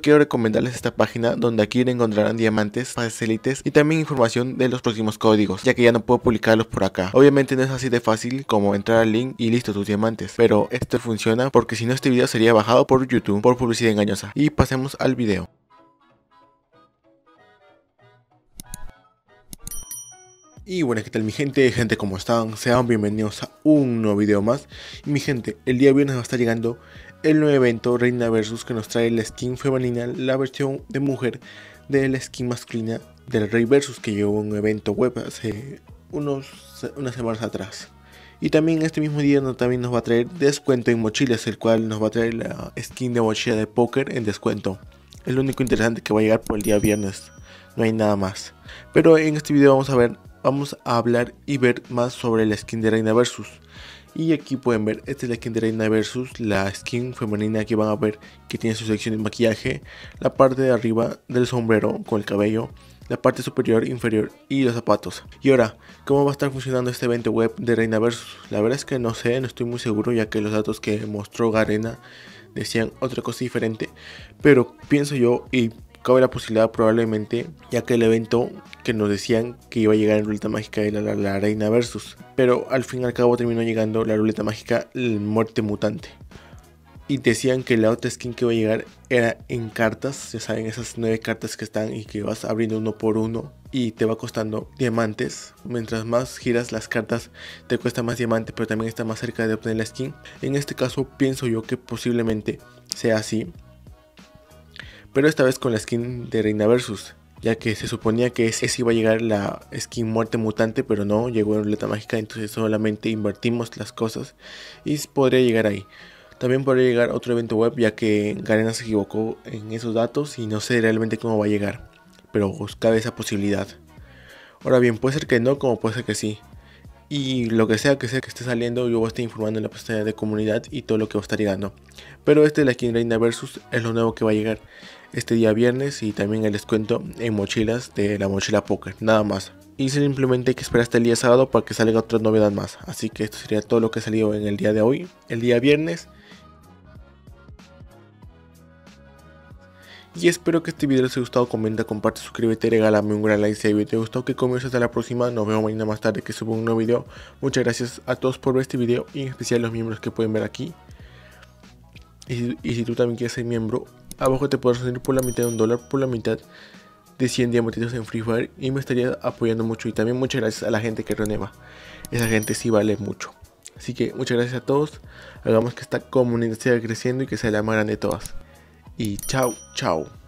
quiero recomendarles esta página donde aquí encontrarán diamantes, fases y también información de los próximos códigos, ya que ya no puedo publicarlos por acá. Obviamente no es así de fácil como entrar al link y listo tus diamantes, pero esto funciona porque si no este video sería bajado por YouTube por publicidad engañosa. Y pasemos al video. Y bueno, ¿qué tal mi gente? Gente, ¿cómo están? Sean bienvenidos a un nuevo video más. Y mi gente, el día viernes va a estar llegando el nuevo evento Reina Versus que nos trae la skin femenina, la versión de mujer de la skin masculina del Rey Versus que llegó un evento web hace unos, unas semanas atrás. Y también este mismo día también nos va a traer descuento en mochilas, el cual nos va a traer la skin de mochila de póker en descuento. Es lo único interesante que va a llegar por el día viernes, no hay nada más. Pero en este video vamos a ver vamos a hablar y ver más sobre la skin de Reina Versus. Y aquí pueden ver, esta es la skin de Reina Versus, la skin femenina que van a ver que tiene su sección de maquillaje, la parte de arriba del sombrero con el cabello, la parte superior, inferior y los zapatos. Y ahora, ¿cómo va a estar funcionando este evento web de Reina Versus? La verdad es que no sé, no estoy muy seguro ya que los datos que mostró Garena decían otra cosa diferente. Pero pienso yo y cabe la posibilidad probablemente, ya que el evento que nos decían que iba a llegar en ruleta mágica era la, reina versus, pero al fin y al cabo terminó llegando la ruleta mágica el muerte mutante. Y decían que la otra skin que iba a llegar era en cartas, ya saben, esas nueve cartas que están y que vas abriendo uno por uno y te va costando diamantes. Mientras más giras las cartas te cuesta más diamante, pero también está más cerca de obtener la skin. En este caso pienso yo que posiblemente sea así pero esta vez con la skin de Reina Versus, ya que se suponía que ese iba a llegar la skin muerte mutante, pero no, llegó en ruleta mágica, entonces solamente invertimos las cosas y podría llegar ahí. También podría llegar otro evento web, ya que Garena se equivocó en esos datos y no sé realmente cómo va a llegar, pero cabe esa posibilidad. Ahora bien, puede ser que no, como puede ser que sí. Y lo que sea que sea que esté saliendo, yo voy a estar informando en la pestaña de comunidad y todo lo que va a estar llegando. Pero este la skin Reina Versus es lo nuevo que va a llegar este día viernes y también el descuento en mochilas de la mochila poker, nada más. Y simplemente hay que esperar hasta el día sábado para que salga otra novedad más. Así que esto sería todo lo que salió en el día de hoy, el día viernes. Y espero que este video les haya gustado, comenta, comparte, suscríbete, regálame un gran like si el video te gustó, que comience hasta la próxima, nos vemos mañana más tarde que subo un nuevo video. Muchas gracias a todos por ver este video y en especial a los miembros que pueden ver aquí. Y, si tú también quieres ser miembro, Abajo te puedes unir por la mitad de un dólar, por la mitad de 100 diamantitos en Free Fire y me estaría apoyando mucho. Y también muchas gracias a la gente que renueva. Esa gente sí vale mucho. Así que muchas gracias a todos. Hagamos que esta comunidad siga creciendo y que sea la más grande de todas. Y chao, chao.